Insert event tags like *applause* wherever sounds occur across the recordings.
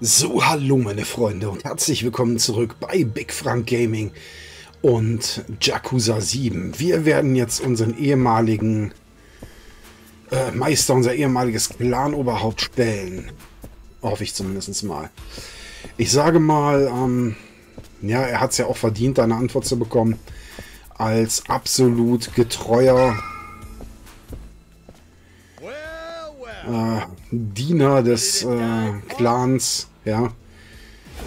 So, hallo meine Freunde und herzlich willkommen zurück bei Big Frank Gaming und Jakuza 7. Wir werden jetzt unseren ehemaligen äh, Meister, unser ehemaliges Planoberhaupt stellen. Hoffe ich zumindest mal. Ich sage mal, ähm, ja, er hat es ja auch verdient, eine Antwort zu bekommen. Als absolut getreuer Diener des äh, Clans, ja,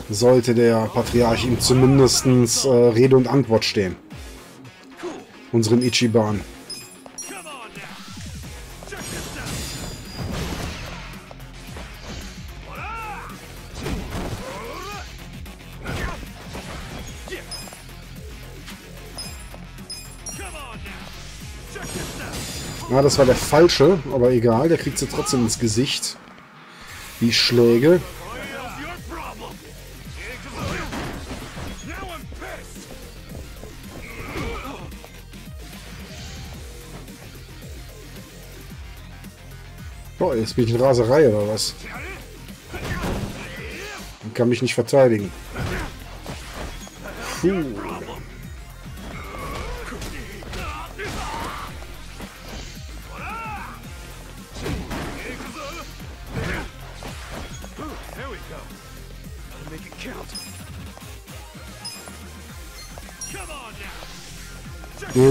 sollte der Patriarch ihm zumindest äh, Rede und Antwort stehen. Unseren Ichiban. Ja, das war der falsche, aber egal, der kriegt sie trotzdem ins Gesicht. Die Schläge. Oh, jetzt bin ich in Raserei oder was? Ich kann mich nicht verteidigen. Puh.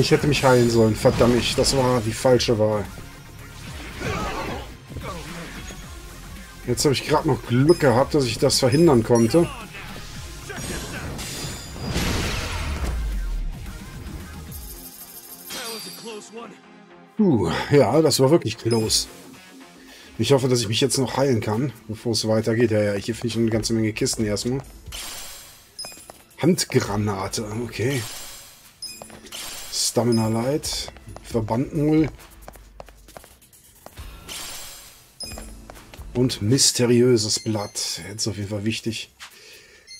Ich hätte mich heilen sollen. Verdammt, das war die falsche Wahl. Jetzt habe ich gerade noch Glück gehabt, dass ich das verhindern konnte. Puh, ja, das war wirklich close. Ich hoffe, dass ich mich jetzt noch heilen kann, bevor es weitergeht. Ja, ja, hier finde ich eine ganze Menge Kisten erstmal. Handgranate, okay. Stamina Light. Verbandmull. Und mysteriöses Blatt. Jetzt auf jeden Fall wichtig.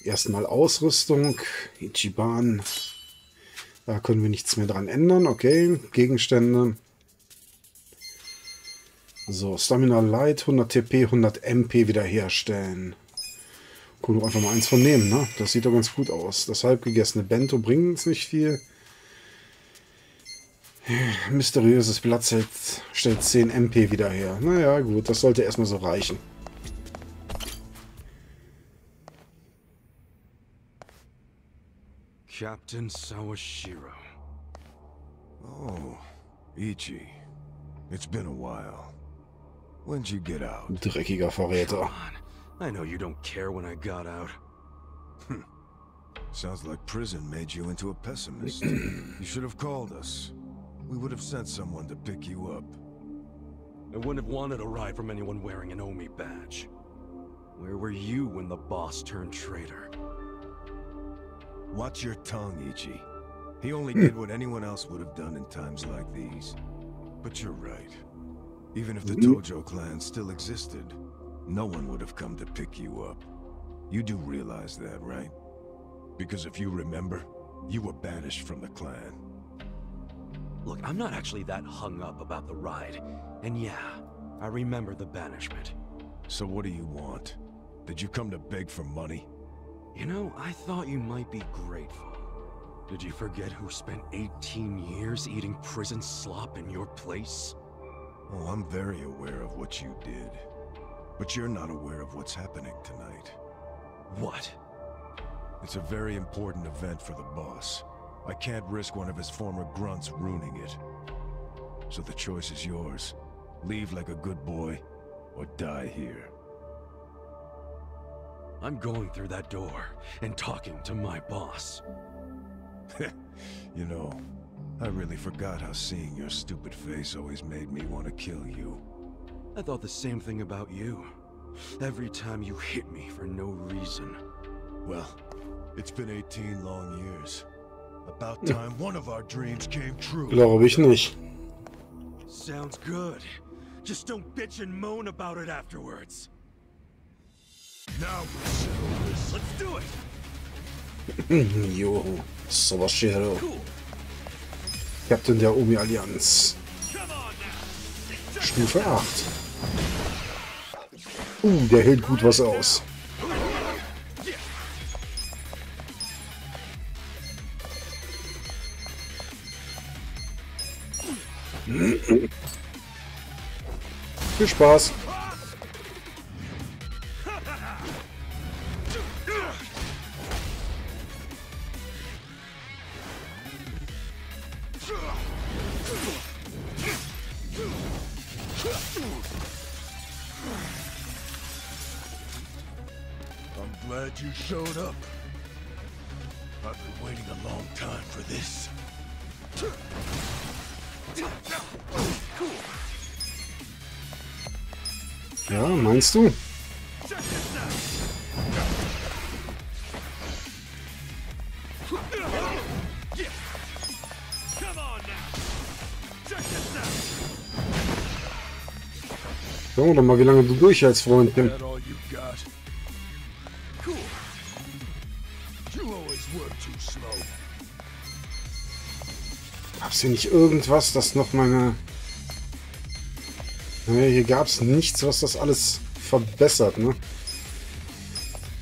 Erstmal Ausrüstung. Ichiban. Da können wir nichts mehr dran ändern. Okay. Gegenstände. So, Stamina Light, 100 TP, 100 MP wiederherstellen. Können wir einfach mal eins von nehmen, ne? Das sieht doch ganz gut aus. Das halb gegessene Bento bringt uns nicht viel. Mysteriöses Blatt stellt 10 MP wieder her. Naja, gut, das sollte erstmal so reichen. Captain Sawashiro. Oh, Ichi. It's been a while. When'd you get out? Dreckiger Verräter. I know you don't care when I got out. Sounds like prison made you into a pessimist. *clears throat* you should have called us. We would have sent someone to pick you up. I wouldn't have wanted a ride from anyone wearing an Omi badge. Where were you when the boss turned traitor? Watch your tongue, Ichi. He only did what anyone else would have done in times like these. But you're right. Even if the mm-hmm. Tojo clan still existed, no one would have come to pick you up. You do realize that, right? Because if you remember, you were banished from the clan. Look, I'm not actually that hung up about the ride. And yeah, I remember the banishment. So what do you want? Did you come to beg for money? You know, I thought you might be grateful. Did you forget who spent 18 years eating prison slop in your place? Oh, I'm very aware of what you did. But you're not aware of what's happening tonight. What? It's a very important event for the boss. I can't risk one of his former grunts ruining it. So the choice is yours. Leave like a good boy, or die here. I'm going through that door and talking to my boss. *laughs* you know, I really forgot how seeing your stupid face always made me want to kill you. I thought the same thing about you. Every time you hit me for no reason. Well, it's been 18 long years. Glaube ich nicht. Sounds good. Just don't bitch and moan about it afterwards. Now Let's do it. *laughs* jo. Cool. Captain der Omi Allianz. Stufe 8. Uh, der hält gut was aus. Viel Spaß. I'm glad you showed up. Meinst du? Schauen wir doch mal, wie lange du durchhältst, Freundchen. Gab's hier nicht irgendwas, das noch meine... Nee, hier gab's nichts, was das alles verbessert, ne?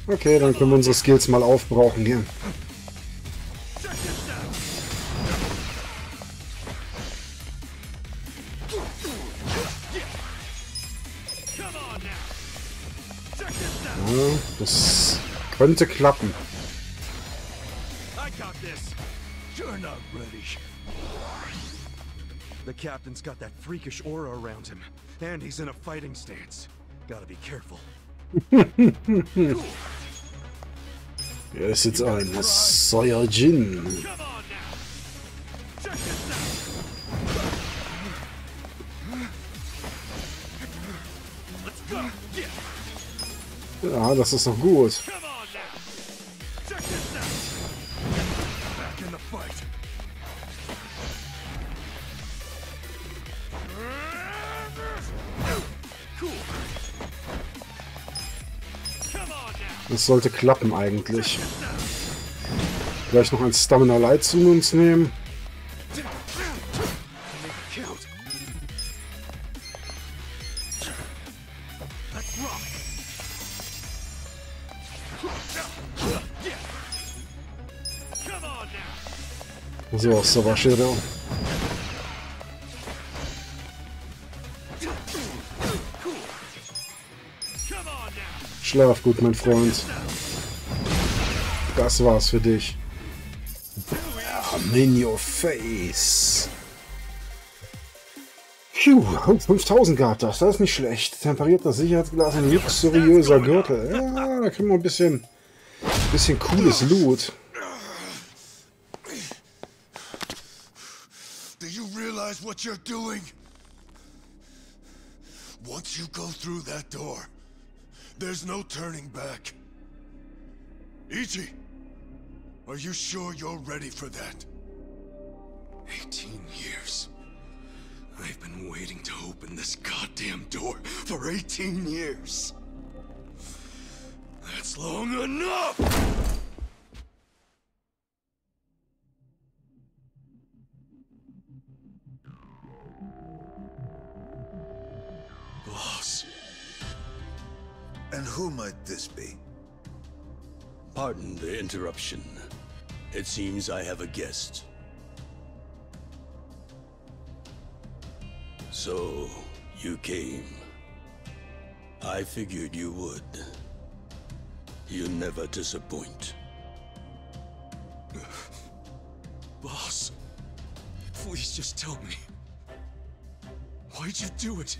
Okay, dann können wir unsere Skills mal aufbrauchen hier. Ja, das könnte klappen. You're not ready. The captain's got that freakish aura around him, and he's in a fighting stance. Gotta be careful. *laughs* Er ist jetzt ein Saiyajin. Come on now! Check this out! Let's go! Yeah! Ja, das ist doch gut. Das sollte klappen eigentlich. Gleich noch ein Stamina Light zu uns nehmen. Count! Let's rock! Come on now! So, Sawashiro. Come Schlaf gut, mein Freund. Das war's für dich. Bam in your face. Puh, 5000 gab das. Das ist nicht schlecht. Temperiertes Sicherheitsglas und luxuriöser Gürtel. Ja, da kriegen wir ein bisschen, bisschen cooles Loot. Do you realize what you're doing? Once you go through that door, there's no turning back. Ichi, are you sure you're ready for that? 18 years. I've been waiting to open this goddamn door for 18 years. That's long enough! Boss, And who might this be? Pardon the interruption. It seems I have a guest. So, you came. I figured you would. You never disappoint. *laughs* boss, please just tell me. Why'd you do it?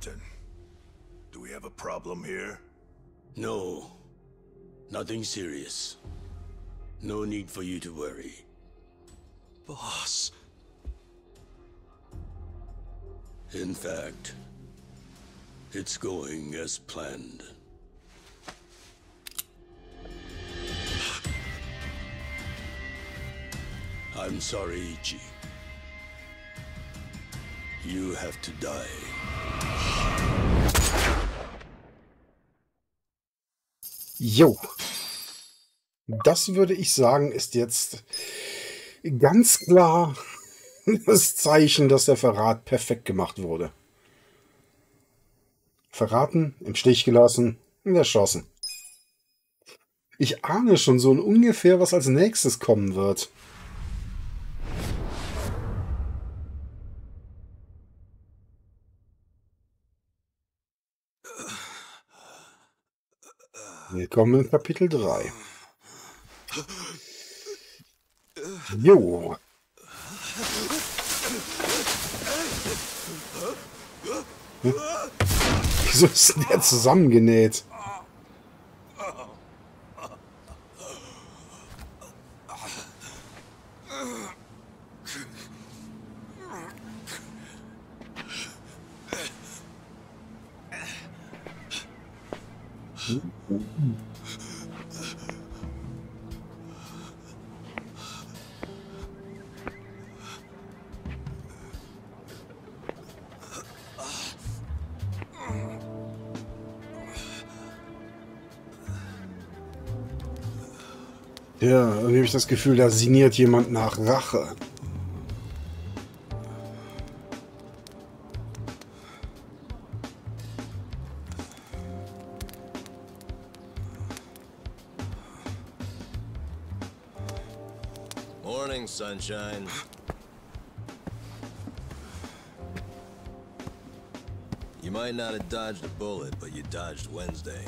Captain. Do we have a problem here? No. Nothing serious. No need for you to worry. Boss, In fact, it's going as planned. I'm sorry, Ichi. You have to die. Jo. Das würde ich sagen, ist jetzt Ganz klar *laughs* das Zeichen, dass der Verrat perfekt gemacht wurde. Verraten, im Stich gelassen erschossen. Ich ahne schon so ungefähr, was als nächstes kommen wird. Willkommen in Kapitel 3. Jo. Hm? Wieso ist denn der zusammengenäht? Ich das Gefühl, da sinniert jemand nach Rache. Morning, sunshine. You might not have dodged a bullet, but you dodged Wednesday.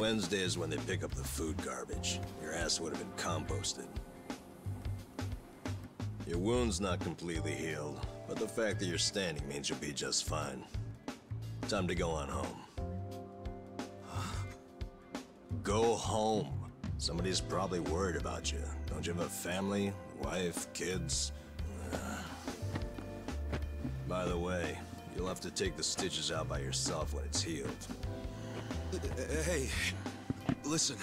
Wednesday is when they pick up the food garbage. Your ass would have been composted. Your wound's not completely healed, but the fact that you're standing means you'll be just fine. Time to go on home. *sighs* Go home. Somebody's probably worried about you. Don't you have a family, wife, kids? *sighs* By the way, you'll have to take the stitches out by yourself when it's healed. Uh, hey, listen.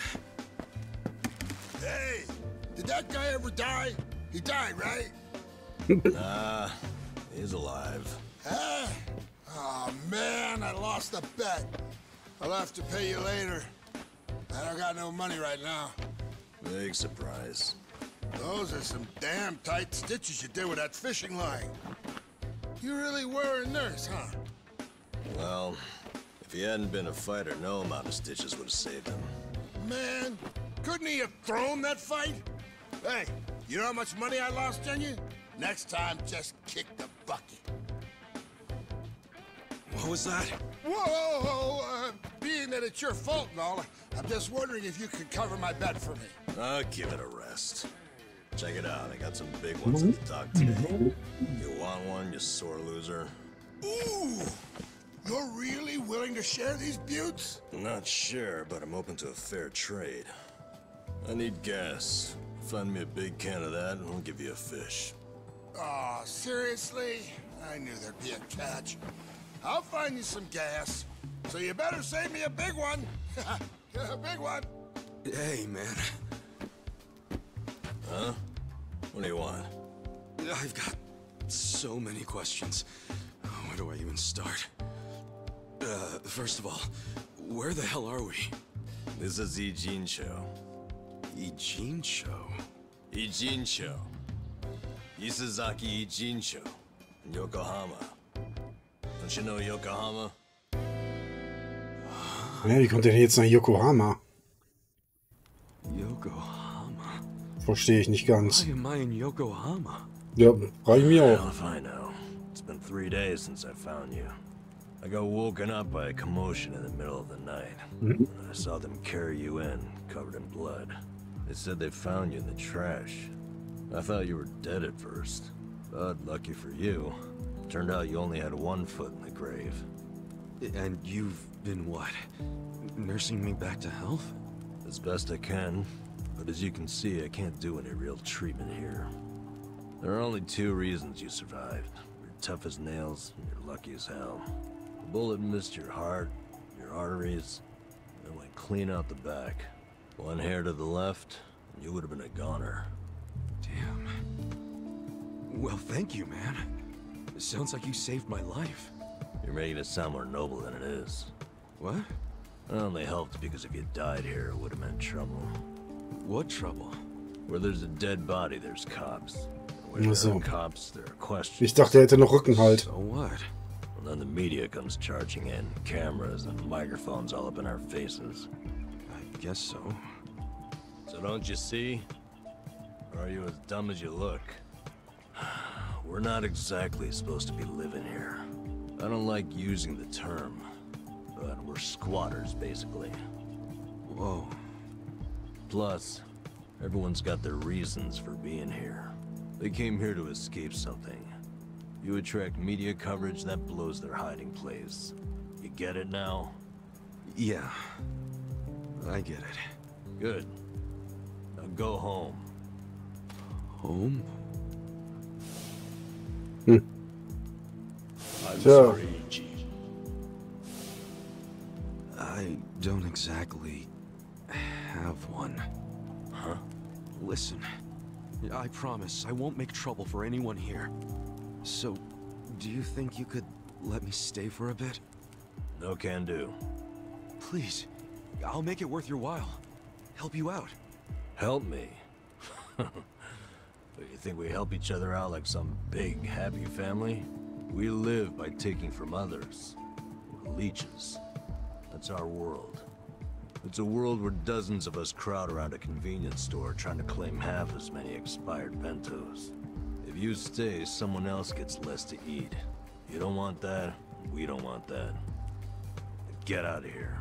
Hey, did that guy ever die? He died, right? *laughs* Nah, he's alive. Huh? Oh man, I lost a bet. I'll have to pay you later. I don't got no money right now. Big surprise. Those are some damn tight stitches you did with that fishing line. You really were a nurse, huh? Well, if he hadn't been a fighter, no amount of stitches would have saved him. Man, couldn't he have thrown that fight? Hey, you know how much money I lost on you? Next time, just kick the bucket. What was that? Whoa, whoa, whoa, uh, being that it's your fault and all, I'm just wondering if you could cover my bet for me. I'll give it a rest. Check it out, I got some big ones in the dock today. You want one, you sore loser? Ooh, you're really willing to share these buttes? I'm not sure, but I'm open to a fair trade. I need gas. Find me a big can of that, and I'll give you a fish. Aw, seriously? I knew there'd be a catch. I'll find you some gas. So you better save me a big one. *laughs* a big one. Hey, man. Huh? What do you want? I've got so many questions. Where do I even start? Uh, first of all, where the hell are we? This is Ijin Show. Eugene show. Ijin Show. Isazaki Ijin Show. In Yokohama. Don't you know Yokohama? Ja, wie kommt denn jetzt nach Yokohama? Yokohama. Verstehe ich nicht ganz. Why am I in Yokohama? Ja, frage ich mich auch. if I know. It's been three days since I found you. I got woken up by a commotion in the middle of the night. And I saw them carry you in, covered in blood. They said they found you in the trash. I thought you were dead at first. But lucky for you, turned out you only had one foot in the grave. And you've been what? Nursing me back to health? As best I can, but as you can see, I can't do any real treatment here. There are only two reasons you survived. You're tough as nails, and you're lucky as hell. The bullet missed your heart, your arteries, and went clean out the back. One hair to the left, and you would have been a goner. Damn. Well, thank you, man. It sounds like you saved my life. You're making it sound more noble than it is. What? It only helped because if you died here, it would have meant trouble. What trouble? Where there's a dead body, there's cops. Where Ach there so. are cops, there are questions. Ich dachte, er hätte noch Rückenhalt. So what? Then the media comes charging in, cameras and microphones all up in our faces. I guess so. So don't you see? Or are you as dumb as you look? *sighs* We're not exactly supposed to be living here. I don't like using the term, but we're squatters, basically. Whoa. Plus, everyone's got their reasons for being here. They came here to escape something. You attract media coverage that blows their hiding place. You get it now? Yeah. I get it. Good. Now go home. Home? Hmm. I'm So- sorry, Ichi. I don't exactly have one. Huh? Listen, I promise I won't make trouble for anyone here. So, do you think you could let me stay for a bit? No can do. Please, I'll make it worth your while. Help you out. Help me. *laughs* But you think we help each other out like some big, happy family? We live by taking from others. We're leeches. That's our world. It's a world where dozens of us crowd around a convenience store trying to claim half as many expired bentos. If you stay, someone else gets less to eat. You don't want that, we don't want that. Get out of here.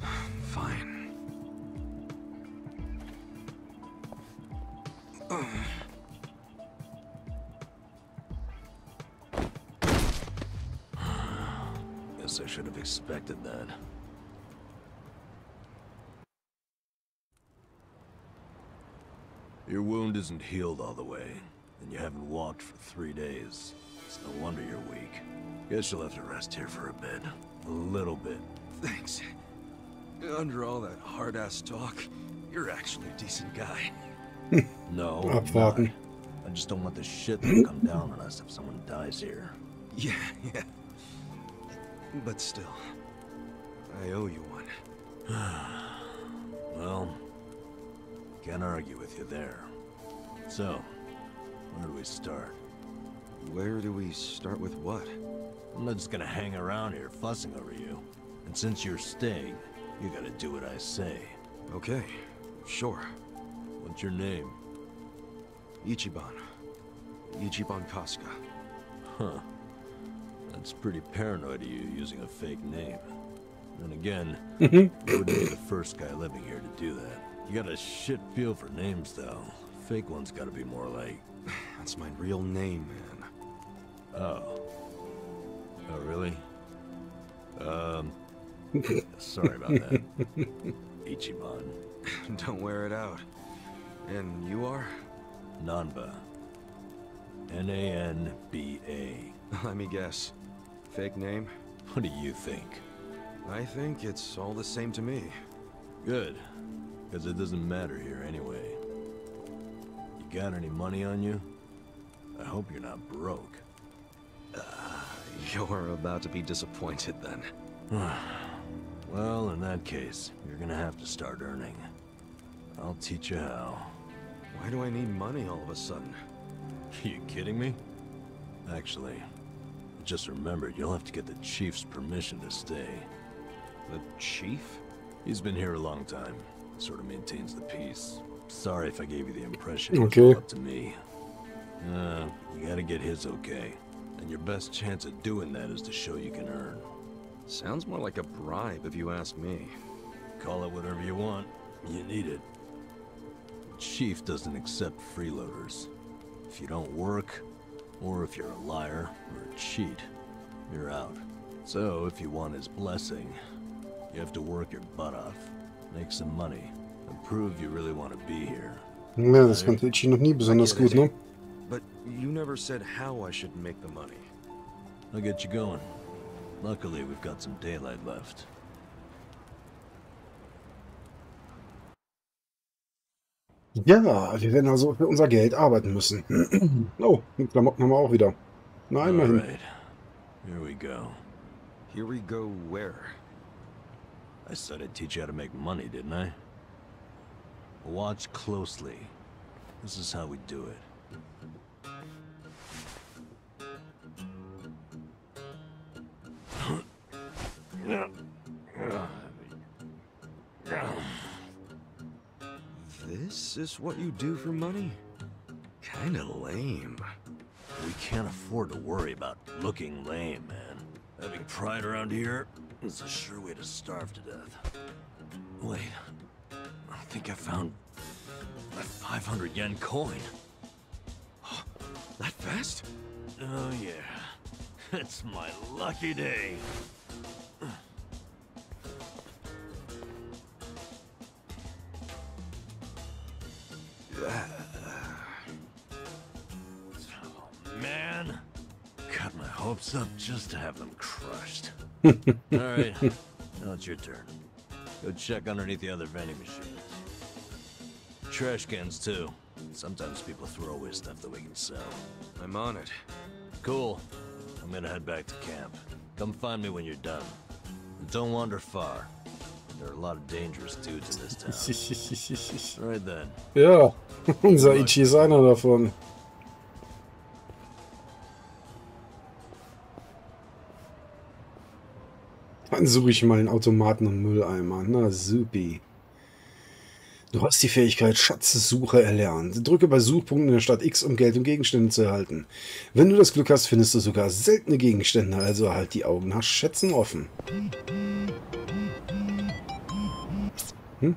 *sighs* Fine. *sighs* Guess I should have expected that. Your wound isn't healed all the way, and you haven't walked for three days. It's no wonder you're weak. Guess you'll have to rest here for a bit. A little bit. Thanks. Under all that hard-ass talk, you're actually a decent guy. *laughs* No, I'm Abwarten. not. I just don't want the shit to come down on us if someone dies here. Yeah, yeah. But still, I owe you one. *sighs* Well, can't argue with you there. So, where do we start? Where do we start with what? I'm not just gonna hang around here fussing over you. And since you're staying, you gotta do what I say. Okay, sure. What's your name? Ichiban. Ichiban Kasuga. Huh. That's pretty paranoid of you using a fake name. And again, mm-hmm. you wouldn't be the first guy living here to do that. You got a shit feel for names, though. Fake ones gotta be more like, That's my real name, man. oh. Oh, really? Um, *laughs* sorry about that. Ichiban. *laughs* Don't wear it out. And you are? Nanba. N-A-N-B-A. *laughs* Let me guess. Fake name? What do you think? I think it's all the same to me. Good. Because it doesn't matter here anyway. You got any money on you? I hope you're not broke. Ah, you're about to be disappointed then. *sighs* Well, in that case, you're gonna have to start earning. I'll teach you how. Why do I need money all of a sudden? Are *laughs* you kidding me? Actually, I just remembered you'll have to get the chief's permission to stay. The chief? He's been here a long time. Sort of maintains the peace. Sorry if I gave you the impression it was Okay. all up to me. Uh, you gotta get his okay. And your best chance at doing that is to show you can earn. Sounds more like a bribe if you ask me. Call it whatever you want. You need it. The Chief doesn't accept freeloaders. If you don't work, or if you're a liar or a cheat, you're out. So if you want his blessing, you have to work your butt off, make some money, and prove you really want to be here. Ja, das kannte Ichi noch nie besonders gut, ne? But you never said how I should make the money. I'll get you going. Luckily, we've got some daylight left. Ja, wir werden also für unser Geld arbeiten müssen. *clears throat* oh, die Klamotten haben wir auch wieder. Na, immerhin. Alright, here we go. Here we go where? I said I'd teach you how to make money, didn't I? Watch closely. This is how we do it. This is what you do for money? Kinda lame. We can't afford to worry about looking lame, man. Having pride around here is a sure way to starve to death. Wait, I think I found a 500 yen coin. *gasps* That fast? Oh yeah, *laughs* it's my lucky day. Oh, man, got my hopes up just to have them crushed. *laughs* All right, now it's your turn. Go check underneath the other vending machines. Trash cans too. Sometimes people throw away stuff that we can sell. I'm on it. Cool. I'm gonna head back to camp. Come find me when you're done. And don't wander far. There are a lot of dangerous dudes in this town. *laughs* Right then. ja, *laughs* unser Ichi ist einer davon. Dann suche ich mal den Automaten und Mülleimer. Na, supi. Du hast die Fähigkeit Schatzsuche erlernt. Drücke bei Suchpunkten in der Stadt X, um Geld und Gegenstände zu erhalten. Wenn du das Glück hast, findest du sogar seltene Gegenstände, also halt die Augen nach Schätzen offen. Hm?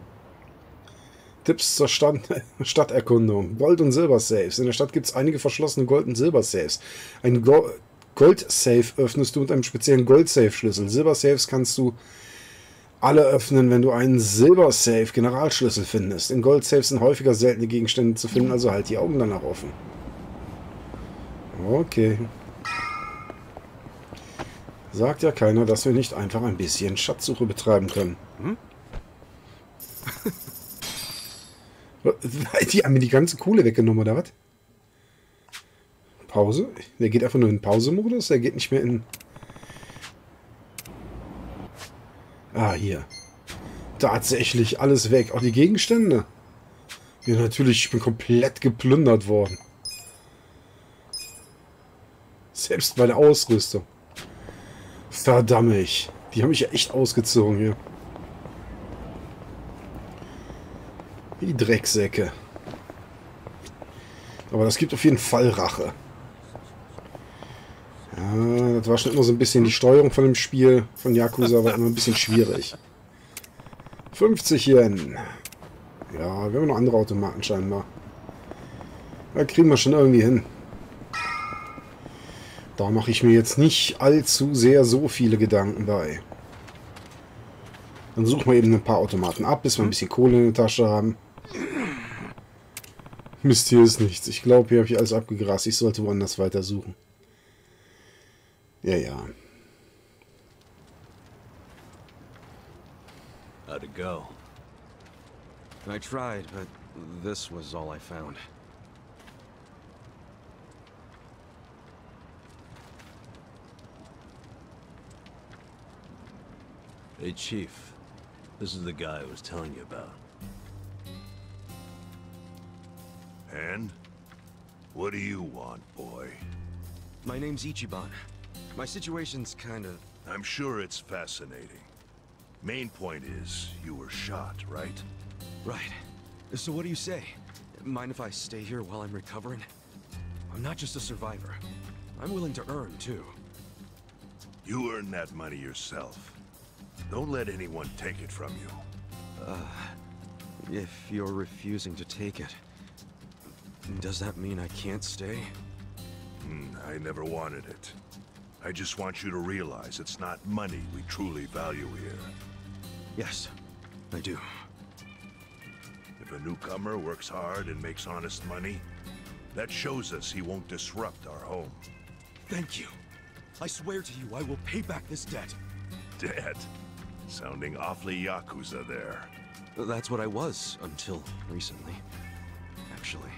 Tipps zur Stand *laughs* Stadterkundung. Gold- und Silber-Saves. In der Stadt gibt es einige verschlossene Gold- und Silber-Saves. Ein Go Gold-Safe öffnest du mit einem speziellen Gold-Safe-Schlüssel. Silber-Saves kannst du alle öffnen, wenn du einen Silber-Safe-Generalschlüssel findest. In Gold-Safes sind häufiger seltene Gegenstände zu finden, also halt die Augen danach offen. Okay. Sagt ja keiner, dass wir nicht einfach ein bisschen Schatzsuche betreiben können. Hm? *laughs* Die haben mir die ganze Kohle weggenommen, oder was? Pause? Der geht einfach nur in Pause-Modus, der geht nicht mehr in... Ah, hier. Tatsächlich alles weg. Auch die Gegenstände. Ja, natürlich, ich bin komplett geplündert worden. Selbst meine Ausrüstung. Verdammt. Die haben mich ja echt ausgezogen hier. Die Drecksäcke. Aber das gibt auf jeden Fall Rache. Ja, das war schon immer so ein bisschen die Steuerung von dem Spiel von Yakuza war immer ein bisschen schwierig. 50 Yen. Ja, wir haben noch andere Automaten scheinbar. Da kriegen wir schon irgendwie hin. Da mache ich mir jetzt nicht allzu sehr so viele Gedanken bei. Dann suchen wir eben ein paar Automaten ab, bis wir ein bisschen Kohle in der Tasche haben. Mist, hier ist nichts. Ich glaube, hier habe ich alles abgegrast. Ich sollte woanders weiter suchen. Ja, ja. How'd it go? I tried, but this was all I found. Hey, Chief. This is the guy I was telling you about. And? What do you want, boy? My name's Ichiban. My situation's kind of... I'm sure it's fascinating. Main point is, you were shot, right? Right. So what do you say? Mind if I stay here while I'm recovering? I'm not just a survivor. I'm willing to earn, too. You earn that money yourself. Don't let anyone take it from you. Uh, if you're refusing to take it, does that mean I can't stay? Hmm, I never wanted it. I just want you to realize it's not money we truly value here. Yes, I do. If a newcomer works hard and makes honest money, that shows us he won't disrupt our home. Thank you. I swear to you I will pay back this debt. Debt? Sounding awfully Yakuza there. That's what I was until recently. Actually,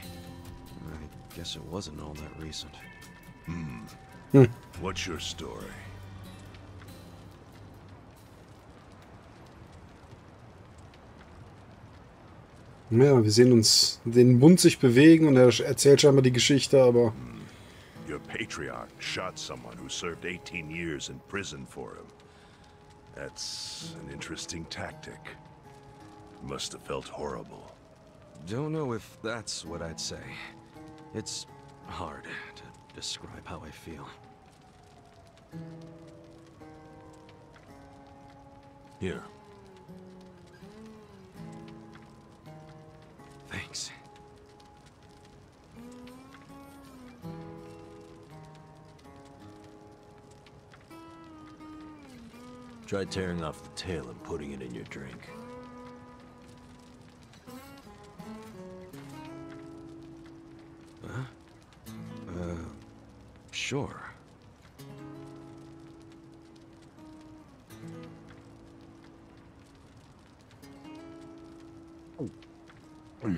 guess it wasn't all that recent. Hmm. What's your story? Ja, wir sehen uns den Mund sich bewegen und er erzählt scheinbar die Geschichte, aber Your patriarch shot someone who served 18 years in prison for him. That's an interesting tactic. Must have felt horrible. Don't know if that's what I'd say. It's hard to describe how I feel. Here. Thanks. Try tearing off the tail and putting it in your drink. Sure. *clears throat*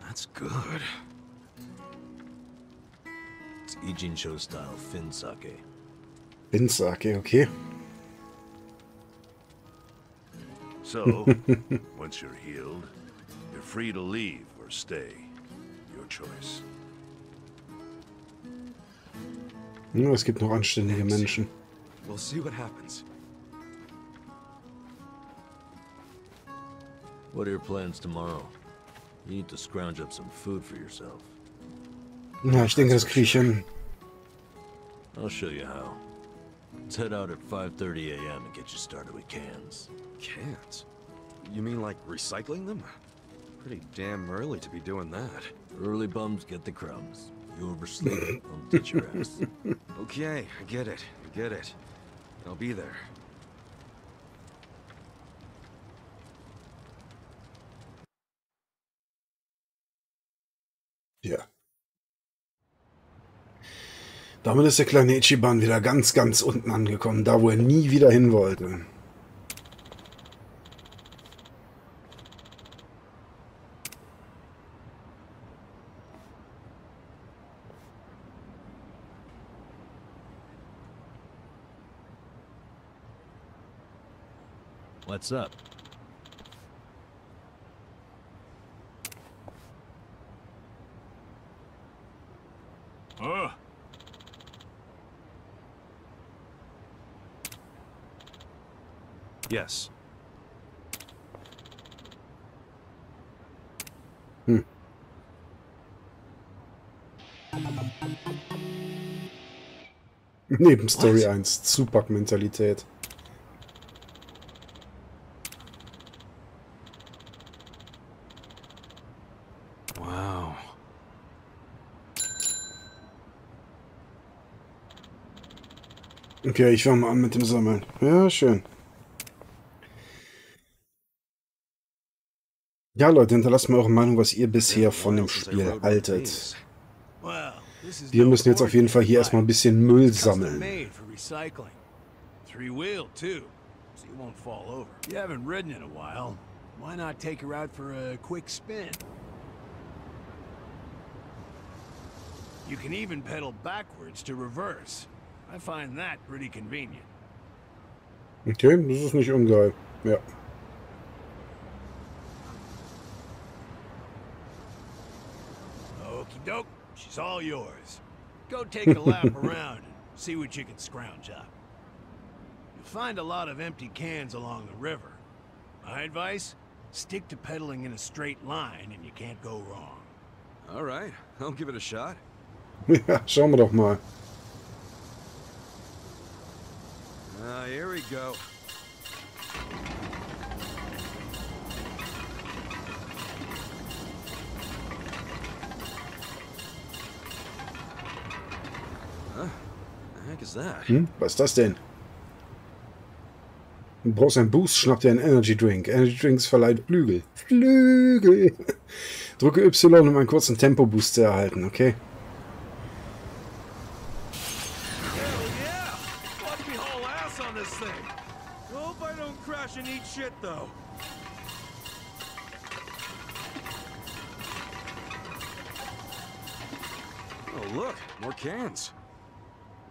That's good. It's Ijincho style fin sake. Windsake, okay. So, *laughs* once you're healed, you're free to leave or stay. Your choice. Es gibt noch anständige Menschen. We'll see what happens. What are your plans tomorrow? You need to scrounge up some food for yourself. Na, ich denke, das kriege ich hin. I'll show you how. Let's head out at 5.30 a.m. and get you started with cans. Cans? You mean like recycling them? Pretty damn early to be doing that. Early bums get the crumbs. You oversleep, I'll ditch your ass. *laughs* Okay, I get it. I get it. I'll be there. Ja. Damit ist der kleine Ichiban wieder ganz, ganz unten angekommen, da wo er nie wieder hin wollte. What's up? Huh? Yes. *laughs* Nebenstory 1, Zupack-Mentalität. Okay, ich fange mal an mit dem Sammeln. Ja, schön. Ja, Leute, hinterlasst mir eure Meinung, was ihr bisher von dem Spiel haltet. Wir müssen jetzt auf jeden Fall hier erstmal ein bisschen Müll sammeln. You can even pedal backwards to reverse. I find that pretty convenient. Okay, das ist nicht ungeil. Ja. Okie doke, she's all yours. Go take a lap *laughs* around and see what you can scrounge up. You'll find a lot of empty cans along the river. My advice? Stick to pedaling in a straight line and you can't go wrong. All right, I'll give it a shot. *laughs* ja, schauen wir doch mal. Ah, here we go. Hm? Was ist das denn? Du brauchst einen Boost, schnapp dir einen Energy Drink. Energy Drinks verleiht Flügel. Flügel! *laughs* Drücke Y, um einen kurzen Tempo-Boost zu erhalten, okay?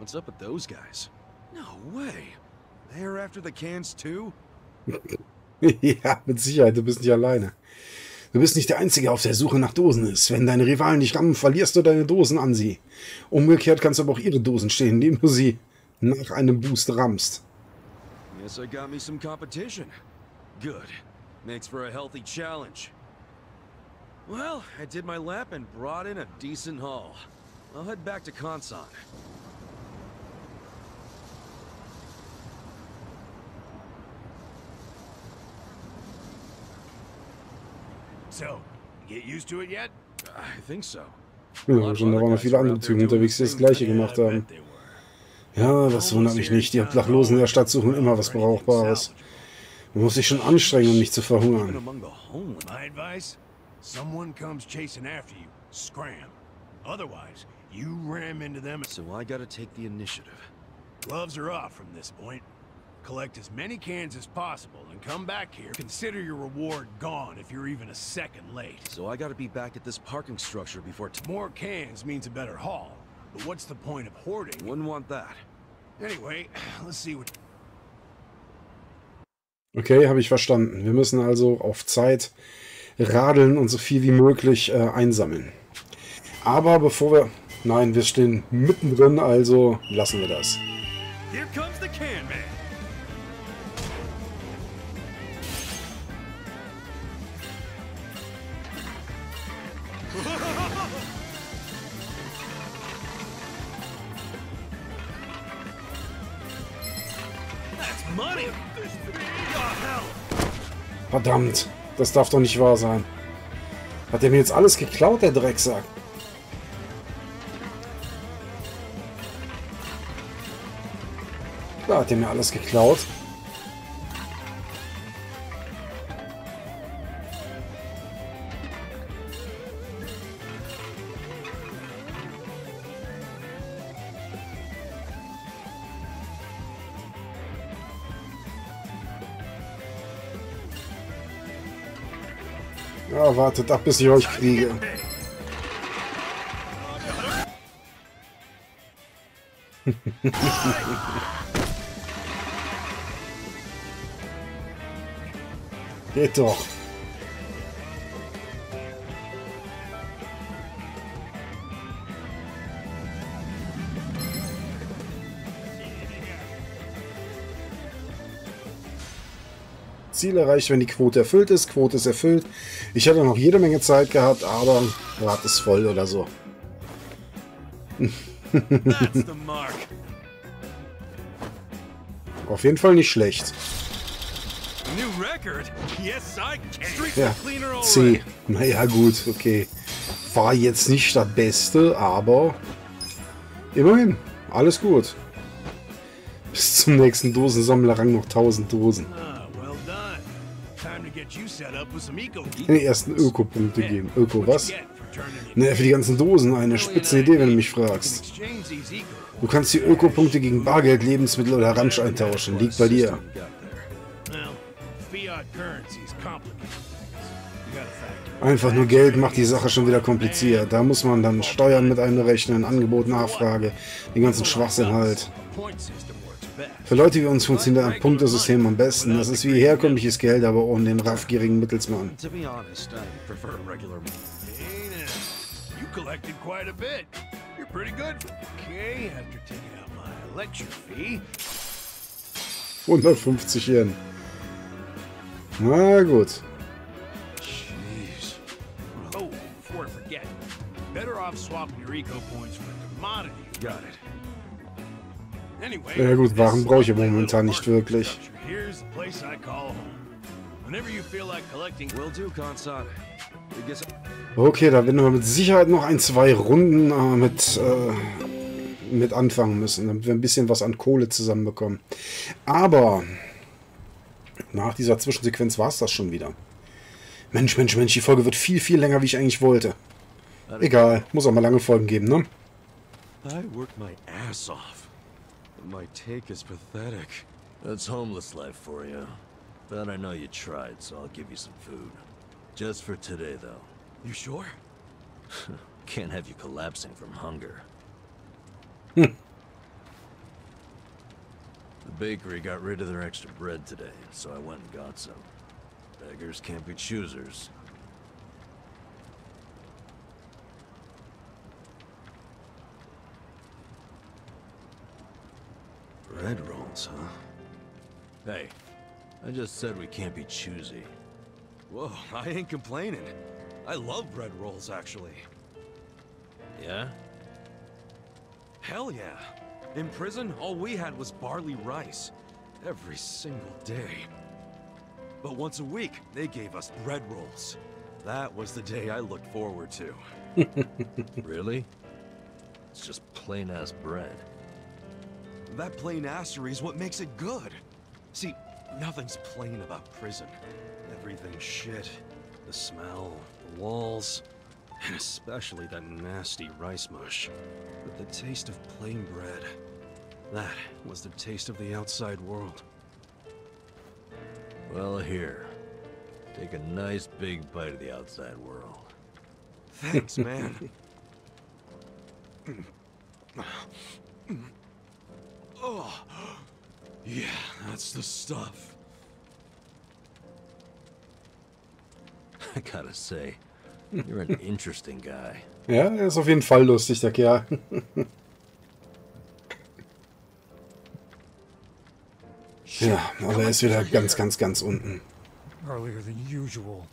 What's up with those guys? No way. They're after the cans too? *laughs* ja, mit Sicherheit, du bist nicht alleine. Du bist nicht der Einzige, der auf der Suche nach Dosen ist. Wenn deine Rivalen dich rammen, verlierst du deine Dosen an sie. Umgekehrt kannst du aber auch ihre Dosen stehen, indem du sie nach einem Boost rammst. Guess I got me some competition. Good. Makes for a healthy challenge. Well, I did my lap and brought in a decent haul. I'll head back to Konsan. So, get used to it yet? I think so. Ja, schon, da waren noch viele andere Typen unterwegs, die das gleiche gemacht haben. Ja, das wundert mich nicht. Die Obdachlosen der Stadt suchen immer was Brauchbares. Man muss sich schon anstrengen, um nicht zu verhungern. Someone comes chasing after you, scram. Otherwise, you ram into them. So I gotta take the initiative. Gloves are off from this point. Collect as many cans as possible and come back here. Consider your reward gone if you're even a second late. So I gotta be back at this parking structure before t- More cans means a better haul. But what's the point of hoarding? Wouldn't want that. Anyway, *clears throat* let's see what... Okay, habe ich verstanden. Wir müssen also auf Zeit radeln und so viel wie möglich äh, einsammeln. Aber bevor wir... Nein, wir stehen mittendrin, also lassen wir das. Here comes Verdammt, das darf doch nicht wahr sein. Hat er mir jetzt alles geklaut, der Drecksack? Klar hat er mir alles geklaut. Ja, wartet ab, bis ich euch kriege. *laughs* Geht doch. Ziel erreicht, wenn die Quote erfüllt ist. Quote ist erfüllt. Ich hatte noch jede Menge Zeit gehabt, aber Rad ist voll oder so. *laughs* Auf jeden Fall nicht schlecht. Ja, C. Naja, gut, okay. War jetzt nicht das Beste, aber immerhin, alles gut. Bis zum nächsten Dosensammlerrang noch 1000 Dosen. Den ersten Öko-Punkte geben. Öko was? Naja, für die ganzen Dosen eine spitze Idee, wenn du mich fragst. Du kannst die Öko-Punkte gegen Bargeld, Lebensmittel oder Ramsch eintauschen. Liegt bei dir. Einfach nur Geld macht die Sache schon wieder kompliziert. Da muss man dann Steuern mit einrechnen, Angebot, Nachfrage, den ganzen Schwachsinn halt. Für Leute wie uns funktioniert ein Punktesystem am besten. Das ist wie herkömmliches Geld, aber ohne den raffgierigen Mittelsmann. To be honest, I prefer regular Hey now, you collected quite a bit. You're pretty good. Okay, after taking out my lecture fee, 150 Yen. Na gut. Jeez. Oh, before I forget, better off swapping your eco points for commodities. Got it. Ja gut, Waren brauche ich momentan nicht wirklich. Okay, da werden wir mit Sicherheit noch ein, zwei Runden äh, mit, äh, mit anfangen müssen, damit wir ein bisschen was an Kohle zusammenbekommen. Aber nach dieser Zwischensequenz war es das schon wieder. Mensch, Mensch, Mensch, die Folge wird viel, viel länger, wie ich eigentlich wollte. Egal, muss auch mal lange Folgen geben, ne? I worked my ass off. My take is pathetic. That's homeless life for you. But I know you tried, so I'll give you some food. Just for today, though. You sure? *laughs* Can't have you collapsing from hunger. *laughs* The bakery got rid of their extra bread today, so I went and got some. Beggars can't be choosers. Bread rolls, huh? Hey, I just said we can't be choosy. Whoa, I ain't complaining. I love bread rolls, actually. Yeah? Hell yeah. In prison, all we had was barley rice. Every single day. But once a week, they gave us bread rolls. That was the day I looked forward to. *laughs* Really? It's just plain-ass bread. That plain assery is what makes it good. See, nothing's plain about prison. Everything's shit. The smell, the walls, and especially that nasty rice mush. But the taste of plain bread, that was the taste of the outside world. Well, here. Take a nice big bite of the outside world. Thanks, man. *laughs* oh, yeah, that's the stuff. I gotta say, you're an *laughs* interesting guy. Ja, er ist auf jeden Fall lustig, der Kerl. ja, aber er ist wieder ganz, ganz, ganz unten. Earlier than usual.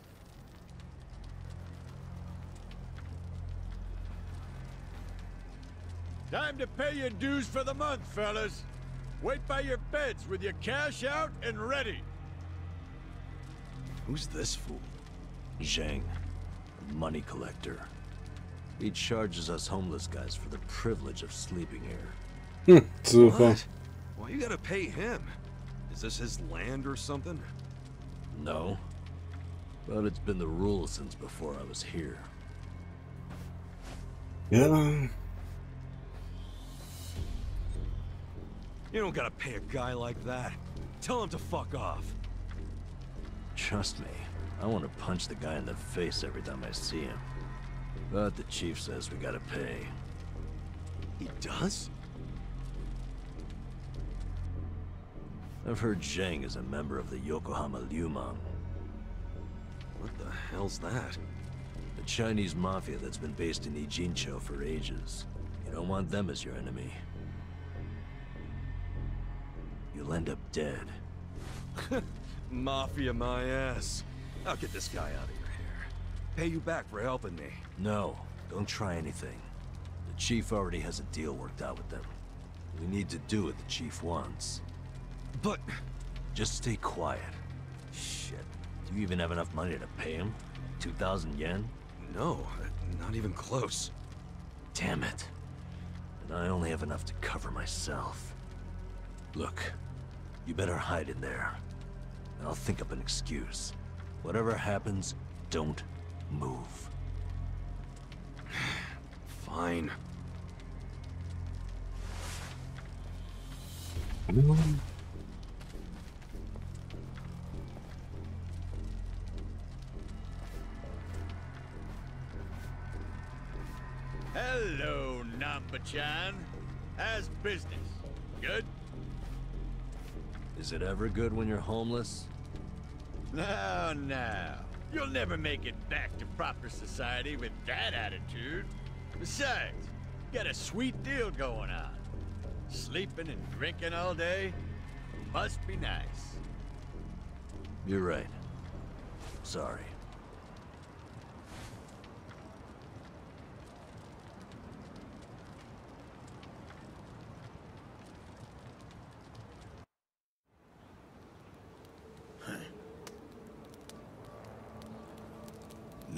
Time to pay your dues for the month, fellas. Wait by your beds with your cash out and ready. Who's this fool? Zhang, a money collector. He charges us homeless guys for the privilege of sleeping here. Super. What? Why you gotta pay him? Is this his land or something? No. But it's been the rule since before I was here. Ja, You don't gotta pay a guy like that. Tell him to fuck off. Trust me, I want to punch the guy in the face every time I see him. But the chief says we gotta pay. He does? I've heard Zhang is a member of the Yokohama Liumang, What the hell's that? a Chinese mafia that's been based in Ijincho for ages. You don't want them as your enemy. You'll end up dead. *laughs* Mafia my ass. I'll get this guy out of your hair. Pay you back for helping me. No, don't try anything. The chief already has a deal worked out with them. We need to do what the chief wants. But Just stay quiet. Shit. Do you even have enough money to pay him? 2,000 yen? no, not even close. Damn it. And I only have enough to cover myself. Look, you better hide in there. I'll think up an excuse. Whatever happens, don't move. *sighs* Fine. Hello, Nanba-chan. How's business? Good? Is it ever good when you're homeless? No, no. You'll never make it back to proper society with that attitude. Besides, you got a sweet deal going on. Sleeping and drinking all day must be nice. You're right. Sorry.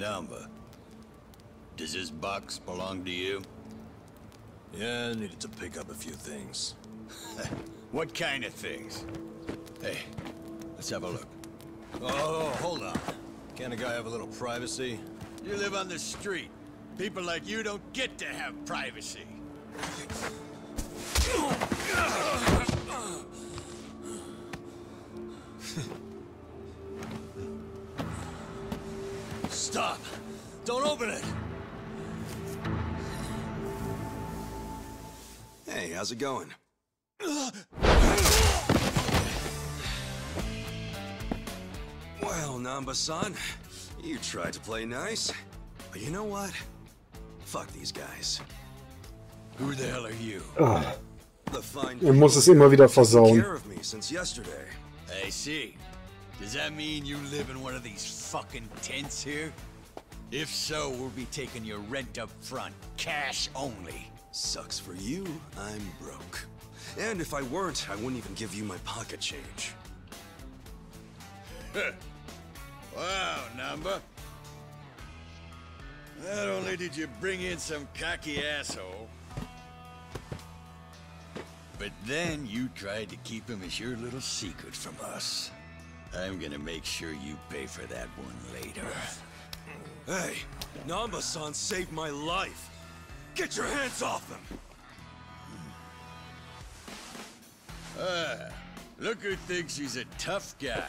Number. Does this box belong to you? Yeah, I needed to pick up a few things. *laughs* What kind of things? Hey, let's have a look. Oh, hold on. Can't a guy have a little privacy? You live on the street. People like you don't get to have privacy. Don't open it! Hey, how's it going? Well, Nanba-san, you tried to play nice. But you know what? Fuck these guys. Who the hell are you? Ah, The fine Er muss es immer wieder versauen. care of me since yesterday. I see. Does that mean you live in one of these fucking tents here? If so, we'll be taking your rent up front, cash only. Sucks for you, I'm broke. And if I weren't, I wouldn't even give you my pocket change. *laughs* Wow, Nanba. Not only did you bring in some cocky asshole, but then you tried to keep him as your little secret from us. I'm gonna make sure you pay for that one later. Hey, Nanba-san saved my life. Get your hands off him! Ah, look who thinks he's a tough guy.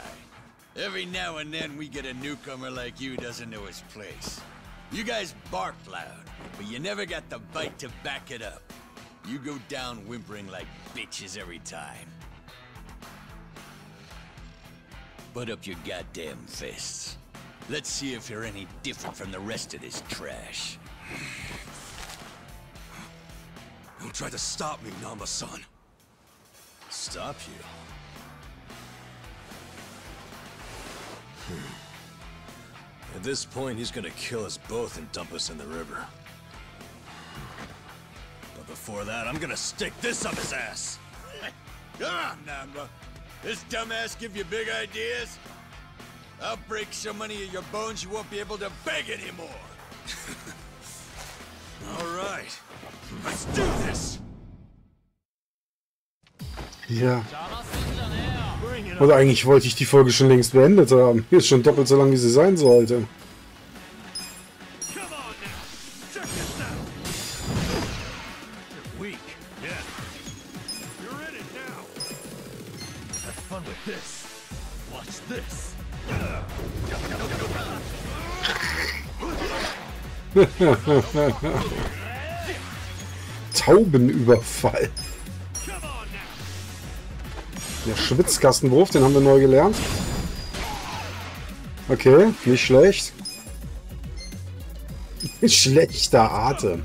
Every now and then we get a newcomer like you who doesn't know his place. You guys bark loud, but you never got the bite to back it up. You go down whimpering like bitches every time. Put up your goddamn fists. Let's see if you're any different from the rest of this trash. Don't try to stop me, Nanba-san. Stop you? Hmm. At this point, he's gonna kill us both and dump us in the river. But before that, I'm gonna stick this up his ass! Come on, Nanba. This dumbass give you big ideas? I'll break so many of your bones you won't be able to beg anymore. *laughs* All right, let's do this! Ja. Oder eigentlich wollte ich die Folge schon längst beendet haben. Hier ist schon doppelt so lang, wie sie sein sollte. *laughs* Taubenüberfall. Der Schwitzkastenwurf, den haben wir neu gelernt. Okay, nicht schlecht. *laughs* Schlechter Atem.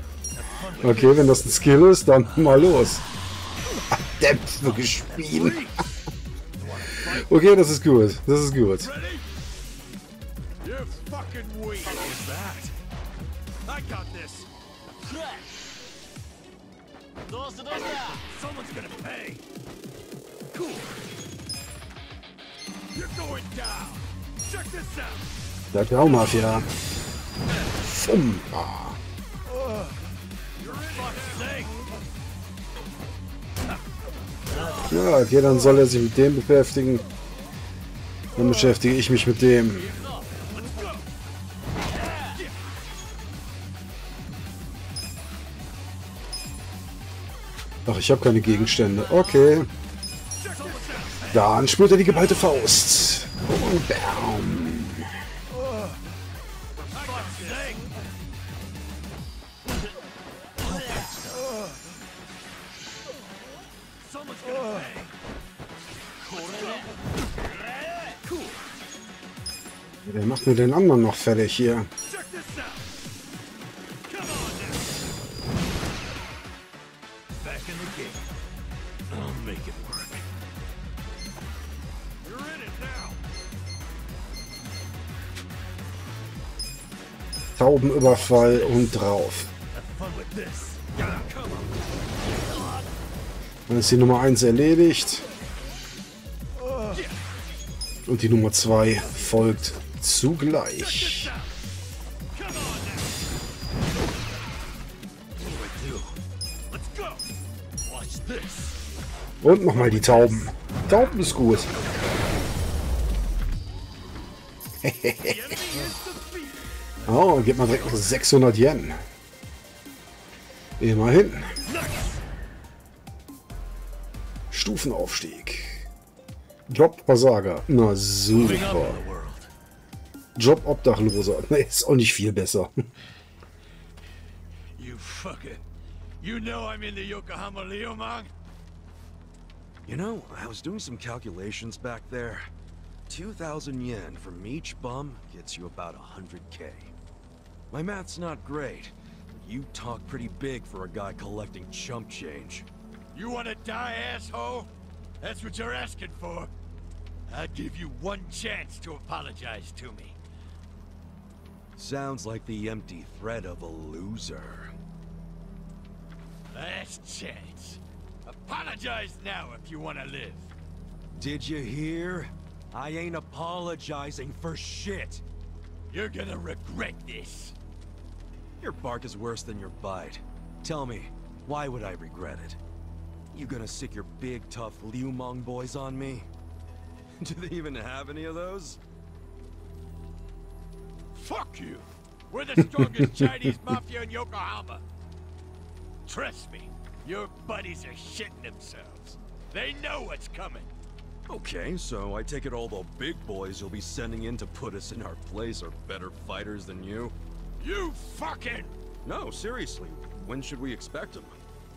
Okay, wenn das ein Skill ist, dann *laughs* mal los. Dämpfe gespielt. Okay, das ist gut. Das ist gut. Someone's gonna pay. Cool. You're going down. Check this out. Der Graumafia. Fumba. Ja, okay, dann soll er sich mit dem beschäftigen. Dann beschäftige ich mich mit dem. Ach, ich habe keine Gegenstände. Okay. Dann spürt er die geballte Faust. Und bam. Wer macht mir den anderen noch fertig hier? Taubenüberfall und drauf. Have fun with this. Yeah, come on. Dann ist die Nummer 1 erledigt. Und die Nummer 2 folgt zugleich. This out. Come on now. What do I do? Let's go. Watch this. Und nochmal die Tauben. Tauben ist gut. The enemy is defeated. Oh, gibt mal direkt noch 600 Yen. Immerhin. Stufenaufstieg. Job Versager. Na super. Job Obdachloser. *laughs* Ne, ist auch nicht viel besser. You fucker. You know I'm in the Yokohama Leomang? You know, I was doing some calculations back there. 2,000 yen from each bum gets you about 100k. My math's not great, but you talk pretty big for a guy collecting chump change. You wanna die, asshole? That's what you're asking for. I'll give you one chance to apologize to me. Sounds like the empty threat of a loser. Last chance. Apologize now if you wanna live. Did you hear? I ain't apologizing for shit. You're gonna regret this. Your bark is worse than your bite. Tell me, why would I regret it? You gonna sick your big, tough Liumang boys on me? *laughs* Do they even have any of those? Fuck you! We're the strongest *laughs* Chinese mafia in Yokohama. Trust me, your buddies are shitting themselves. They know what's coming. Okay, so I take it all the big boys you'll be sending in to put us in our place are better fighters than you? You fucking... No, seriously, when should we expect them?